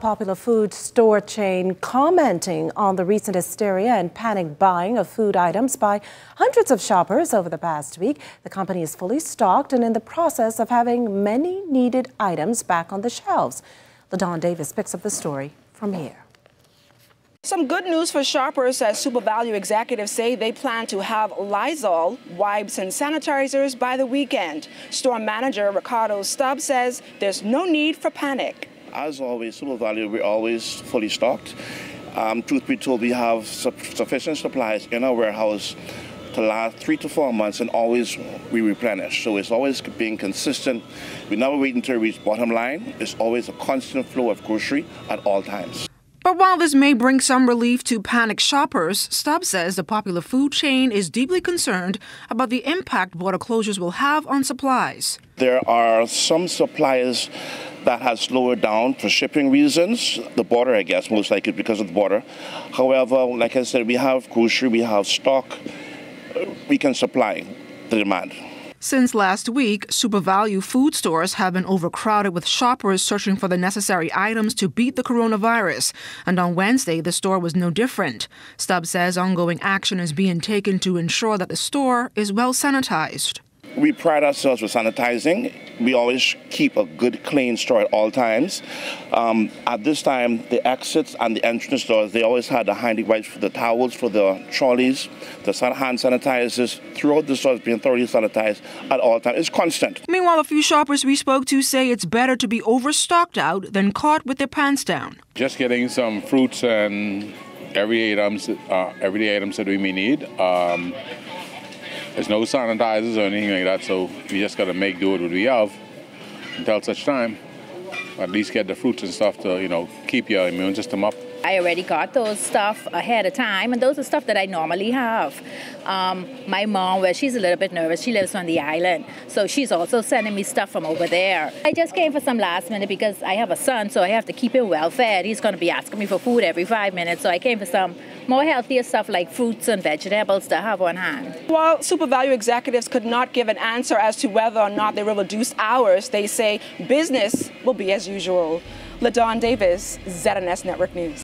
Popular food store chain commenting on the recent hysteria and panic buying of food items by hundreds of shoppers over the past week. The company is fully stocked and in the process of having many needed items back on the shelves. LaDon Davis picks up the story from here. Some good news for shoppers as Super Value executives say they plan to have Lysol, wipes, and sanitizers by the weekend. Store manager Ricardo Stubbs says there's no need for panic. As always, Super Value, we're always fully stocked. Um, truth be told, we have su sufficient supplies in our warehouse to last three to four months and always we replenish. So it's always being consistent. We never wait until we reach bottom line. It's always a constant flow of grocery at all times. But while this may bring some relief to panicked shoppers, Stubbs says the popular food chain is deeply concerned about the impact border closures will have on supplies. There are some suppliers that has slowed down for shipping reasons. The border, I guess, most likely because of the border. However, like I said, we have grocery, we have stock, we can supply the demand. Since last week, super value food stores have been overcrowded with shoppers searching for the necessary items to beat the coronavirus. And on Wednesday, the store was no different. Stubbs says ongoing action is being taken to ensure that the store is well sanitized. We pride ourselves with sanitizing. We always keep a good, clean store at all times. Um, at this time, the exits and the entrance doors, they always had the handy wipes for the towels, for the trolleys, the hand sanitizers throughout the store, stores being thoroughly sanitized at all times. It's constant. Meanwhile, a few shoppers we spoke to say it's better to be overstocked out than caught with their pants down. Just getting some fruits and every items, uh, everyday items that we may need. Um, there's no sanitizers or anything like that, so we just got to make do with what we have until such time. At least get the fruits and stuff to, you know, keep your immune system up. I already got those stuff ahead of time, and those are stuff that I normally have. Um, my mom, well, she's a little bit nervous. She lives on the island, so she's also sending me stuff from over there. I just came for some last minute because I have a son, so I have to keep him well fed. He's going to be asking me for food every five minutes, so I came for some more healthier stuff like fruits and vegetables to have on hand. While Super Value executives could not give an answer as to whether or not they will reduce hours, they say business will be as usual. LaDon Davis, ZNS Network News.